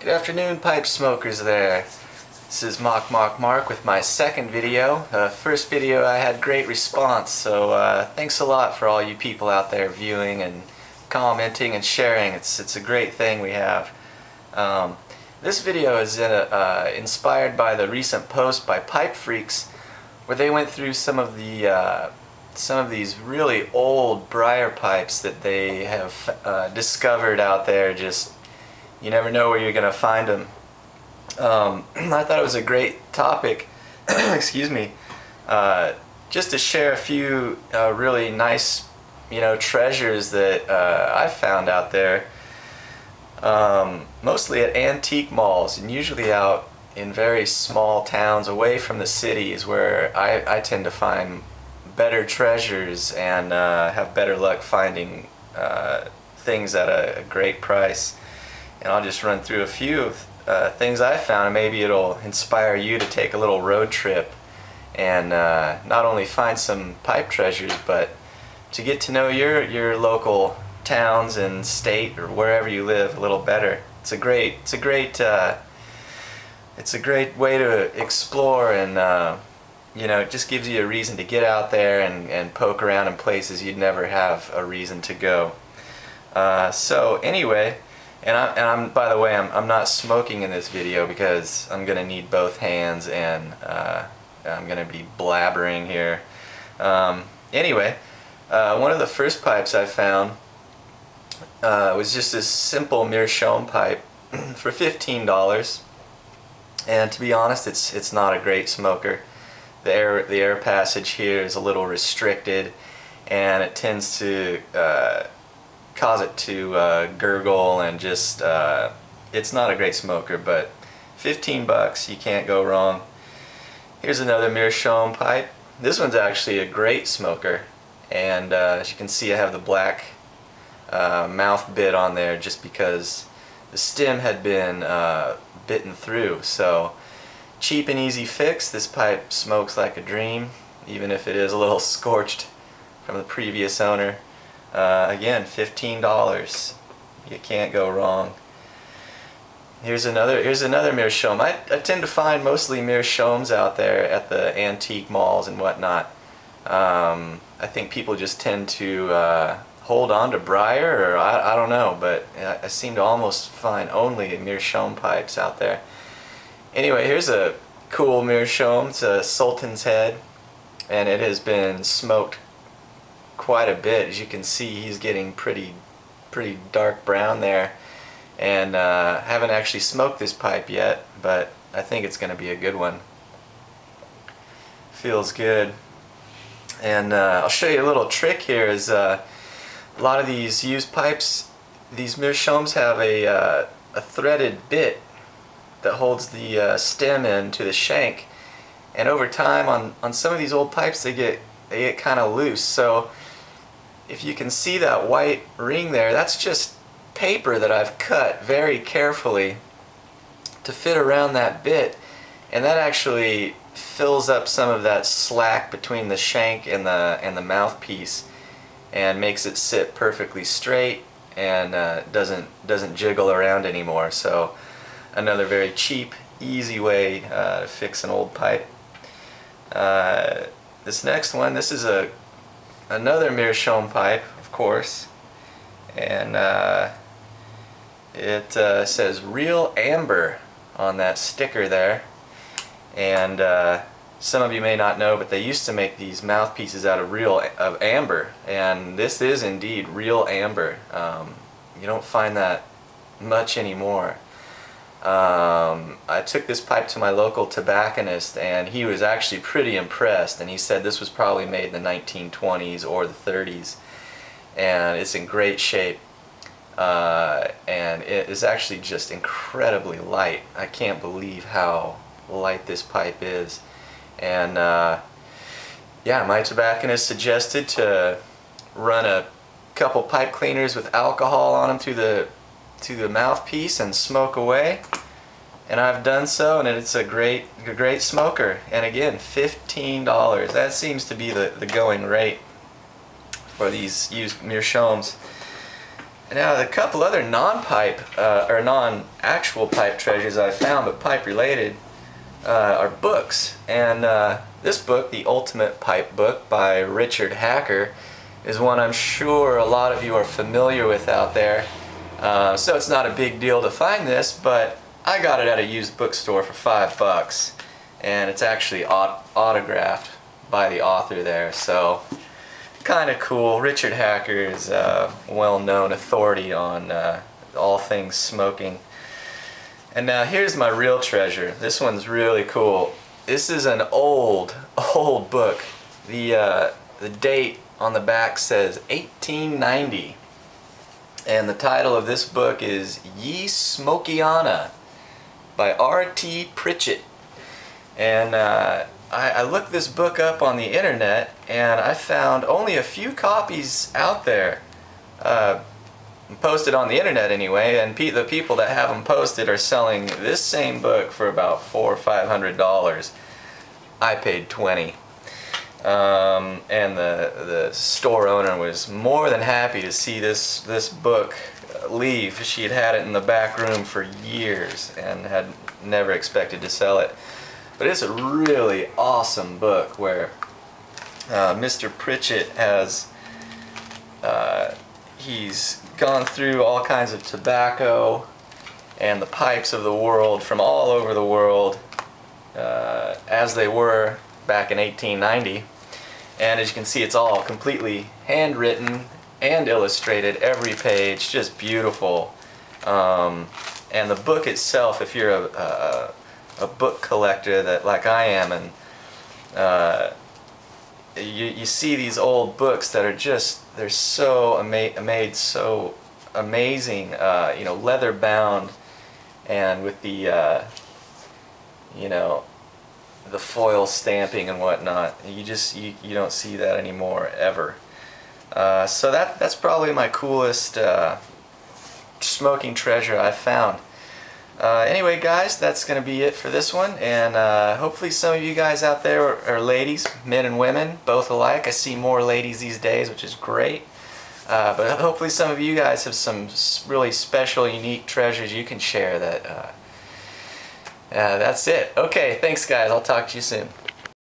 Good afternoon, pipe smokers there. This is Mahk Mahk Mark with my second video. Uh, first video I had great response, so uh, thanks a lot for all you people out there viewing and commenting and sharing. It's, it's a great thing we have. Um, this video is in a, uh, inspired by the recent post by Pipe Freaks where they went through some of the uh, some of these really old briar pipes that they have uh, discovered out there just you never know where you're going to find them. Um, I thought it was a great topic, excuse me, uh, just to share a few uh, really nice, you know, treasures that uh, I've found out there. Um, mostly at antique malls and usually out in very small towns away from the cities where I, I tend to find better treasures and uh, have better luck finding uh, things at a, a great price and I'll just run through a few uh, things I found and maybe it'll inspire you to take a little road trip and uh, not only find some pipe treasures but to get to know your your local towns and state or wherever you live a little better. It's a great it's a great uh, it's a great way to explore and uh, you know it just gives you a reason to get out there and, and poke around in places you'd never have a reason to go. Uh, so anyway, and, I, and I'm, by the way, I'm, I'm not smoking in this video because I'm going to need both hands and uh, I'm going to be blabbering here. Um, anyway, uh, one of the first pipes I found uh, was just this simple Meerschaum pipe for $15. And to be honest, it's, it's not a great smoker. The air, the air passage here is a little restricted and it tends to uh, cause it to uh, gurgle and just uh, it's not a great smoker but 15 bucks you can't go wrong. Here's another Meerschaum pipe. This one's actually a great smoker and uh, as you can see I have the black uh, mouth bit on there just because the stem had been uh, bitten through. So cheap and easy fix. This pipe smokes like a dream even if it is a little scorched from the previous owner uh, again, $15. You can't go wrong. Here's another here's another Meerschaum. I, I tend to find mostly Meerschaums out there at the antique malls and whatnot. Um, I think people just tend to uh, hold on to Briar, or I, I don't know, but I, I seem to almost find only Meerschaum pipes out there. Anyway, here's a cool Meerschaum. It's a Sultan's Head, and it has been smoked quite a bit. As you can see, he's getting pretty, pretty dark brown there. And uh, haven't actually smoked this pipe yet, but I think it's going to be a good one. Feels good. And uh, I'll show you a little trick here is uh, a lot of these used pipes, these Meerschaums have a, uh, a threaded bit that holds the uh, stem in to the shank. And over time on, on some of these old pipes they get they get kind of loose. So if you can see that white ring there, that's just paper that I've cut very carefully to fit around that bit. And that actually fills up some of that slack between the shank and the and the mouthpiece and makes it sit perfectly straight and uh, doesn't doesn't jiggle around anymore. So another very cheap easy way uh, to fix an old pipe. Uh, this next one this is a another Meerschaum pipe, of course, and uh, it uh, says real amber on that sticker there. And uh, some of you may not know, but they used to make these mouthpieces out of real of amber, and this is indeed real amber. Um, you don't find that much anymore. Um, I took this pipe to my local tobacconist and he was actually pretty impressed and he said this was probably made in the 1920s or the 30s and it's in great shape uh, and it is actually just incredibly light. I can't believe how light this pipe is and uh, yeah my tobacconist suggested to run a couple pipe cleaners with alcohol on them through the to the mouthpiece and smoke away and I've done so and it's a great great smoker and again $15 that seems to be the, the going rate for these used Meerschaums Now, a couple other non-pipe, uh, or non-actual pipe treasures I found, but pipe-related, uh, are books. And uh, this book, The Ultimate Pipe Book by Richard Hacker, is one I'm sure a lot of you are familiar with out there. Uh, so it's not a big deal to find this, but I got it at a used bookstore for five bucks. And it's actually aut autographed by the author there. So kind of cool. Richard Hacker is a well-known authority on uh, all things smoking. And now here's my real treasure. This one's really cool. This is an old, old book. The, uh, the date on the back says 1890. And the title of this book is Ye Smokiana by R.T. Pritchett. And uh, I, I looked this book up on the internet and I found only a few copies out there. Uh, posted on the internet anyway, and pe the people that have them posted are selling this same book for about four or five hundred dollars. I paid twenty. Um, and the the store owner was more than happy to see this this book leave. She had had it in the back room for years and had never expected to sell it. But it's a really awesome book where uh, Mr. Pritchett has uh, he's gone through all kinds of tobacco and the pipes of the world from all over the world uh, as they were back in 1890 and as you can see it's all completely handwritten and illustrated every page just beautiful. Um, and the book itself if you're a, a a book collector that like I am and uh, you, you see these old books that are just they're so ama made so amazing uh, you know leather bound and with the uh, you know the foil stamping and whatnot you just you, you don't see that anymore ever uh, so that that's probably my coolest uh, smoking treasure I've found uh, anyway, guys, that's going to be it for this one, and uh, hopefully some of you guys out there are, are, ladies, men and women, both alike. I see more ladies these days, which is great. Uh, but hopefully some of you guys have some really special, unique treasures you can share that... That's it. Okay, thanks guys. I'll talk to you soon.